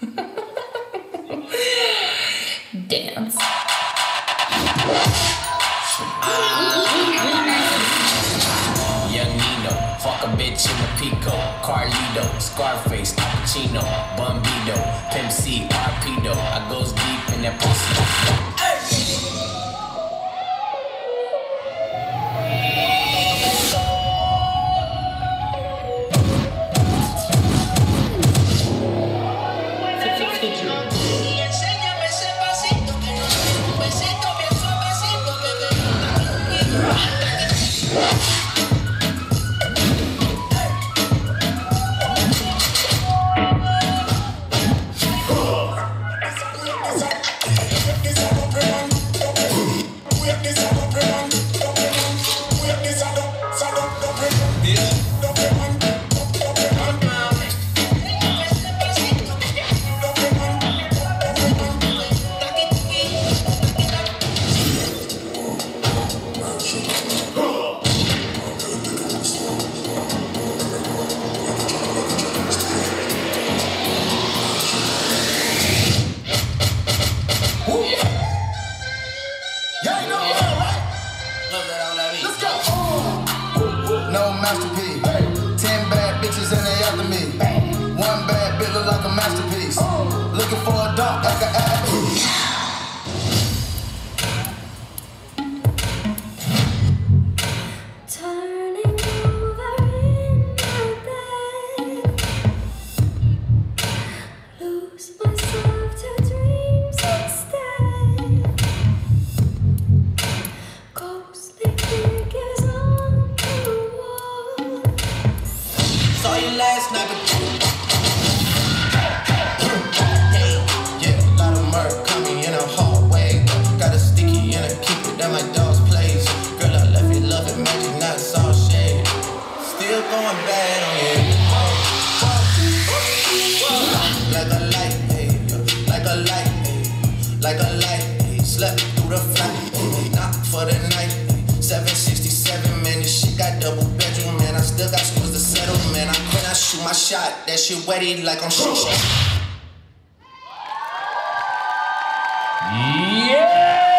Dance. Young Nino, fuck a bitch in the Pico, Carlito, Scarface, Pimp C, Arpedo. I goes deep in that pussy. Y'all know that, right? Let's go. Oh. No masterpiece. Ten bad bitches and they after me. One bad bitch look like a masterpiece. Looking Last night, but Yeah, a lot of in a hallway. Got a sticky my dog's place. Girl, I magic, not. Still going bad on you. Like a light, like a light, like a light. Slept through the flight, not for the night. 767, man, this shit got shoot my shot. That shit wetty like I'm shit. Yeah!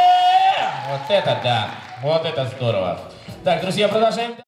Вот это да! Вот это здорово! Так, друзья, продолжаем.